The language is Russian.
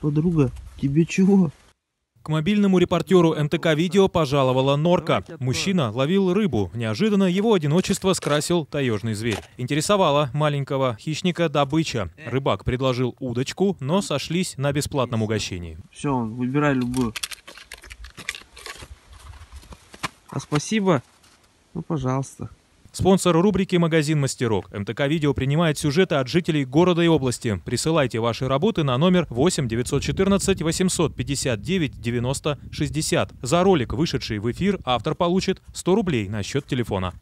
Подруга, тебе чего? К мобильному репортеру МТК «Видео» пожаловала норка. Мужчина ловил рыбу. Неожиданно его одиночество скрасил таежный зверь. Интересовала маленького хищника добыча. Рыбак предложил удочку, но сошлись на бесплатном угощении. Все, выбирай любую. А спасибо? Ну, пожалуйста. Спонсор рубрики «Магазин мастерок». МТК «Видео» принимает сюжеты от жителей города и области. Присылайте ваши работы на номер 8 914 859 90 60. За ролик, вышедший в эфир, автор получит 100 рублей на счет телефона.